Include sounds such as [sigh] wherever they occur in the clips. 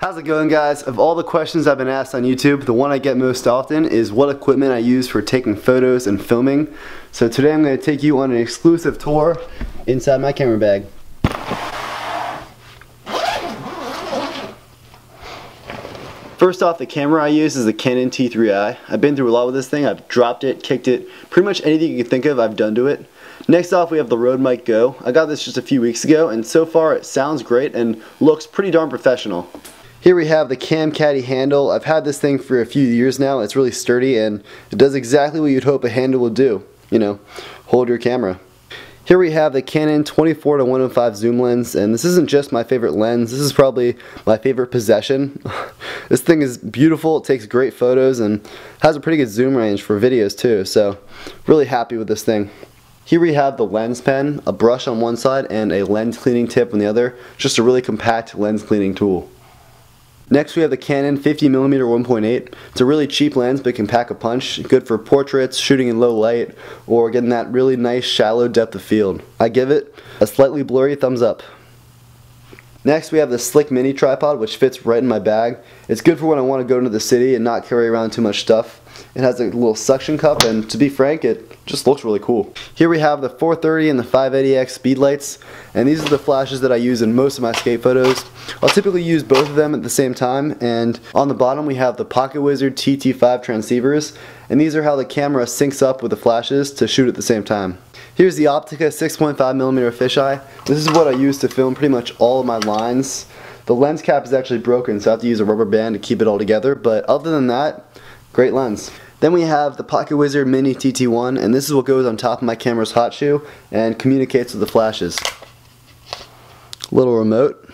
How's it going guys? Of all the questions I've been asked on YouTube, the one I get most often is what equipment I use for taking photos and filming. So today I'm going to take you on an exclusive tour inside my camera bag. First off, the camera I use is the Canon T3i. I've been through a lot with this thing. I've dropped it, kicked it, pretty much anything you can think of I've done to it. Next off we have the Rode Mic Go. I got this just a few weeks ago and so far it sounds great and looks pretty darn professional. Here we have the CamCaddie handle. I've had this thing for a few years now. It's really sturdy and it does exactly what you'd hope a handle would do. You know, hold your camera. Here we have the Canon 24 to 105 zoom lens and this isn't just my favorite lens, this is probably my favorite possession. [laughs] this thing is beautiful, it takes great photos and has a pretty good zoom range for videos too, so really happy with this thing. Here we have the lens pen, a brush on one side and a lens cleaning tip on the other, just a really compact lens cleaning tool. Next we have the Canon 50mm 1.8. It's a really cheap lens but can pack a punch. Good for portraits, shooting in low light, or getting that really nice shallow depth of field. I give it a slightly blurry thumbs up. Next we have the Slik Mini tripod which fits right in my bag. It's good for when I want to go into the city and not carry around too much stuff. It has a little suction cup and to be frank it just looks really cool. Here we have the 430 and the 580EX speed lights and these are the flashes that I use in most of my skate photos. I'll typically use both of them at the same time and on the bottom we have the Pocket Wizard TT5 transceivers and these are how the camera syncs up with the flashes to shoot at the same time. Here's the Opteka 6.5mm fisheye. This is what I use to film pretty much all of my lines. The lens cap is actually broken so I have to use a rubber band to keep it all together but other than that Great lens. Then we have the Pocket Wizard Mini TT1 and this is what goes on top of my camera's hot shoe and communicates with the flashes. Little remote.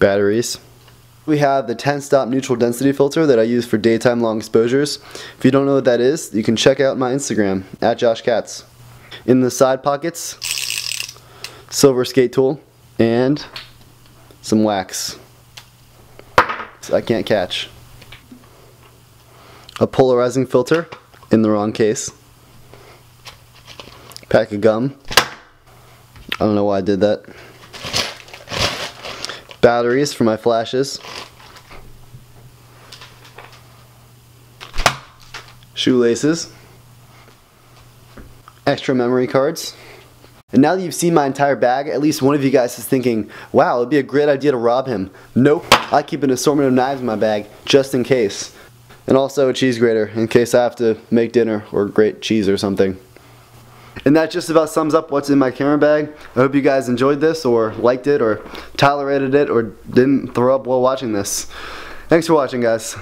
Batteries. We have the 10 stop neutral density filter that I use for daytime long exposures. If you don't know what that is, you can check out my Instagram, at Josh Katz. In the side pockets, silver skate tool, and some wax. I can't catch a polarizing filter in the wrong case, pack of gum, I don't know why I did that, batteries for my flashes, shoelaces, extra memory cards, and now that you've seen my entire bag, at least one of you guys is thinking, wow, it'd be a great idea to rob him. Nope, I keep an assortment of knives in my bag, just in case and also a cheese grater in case I have to make dinner or grate cheese or something. And that just about sums up what's in my camera bag. I hope you guys enjoyed this or liked it or tolerated it or didn't throw up while watching this. Thanks for watching guys.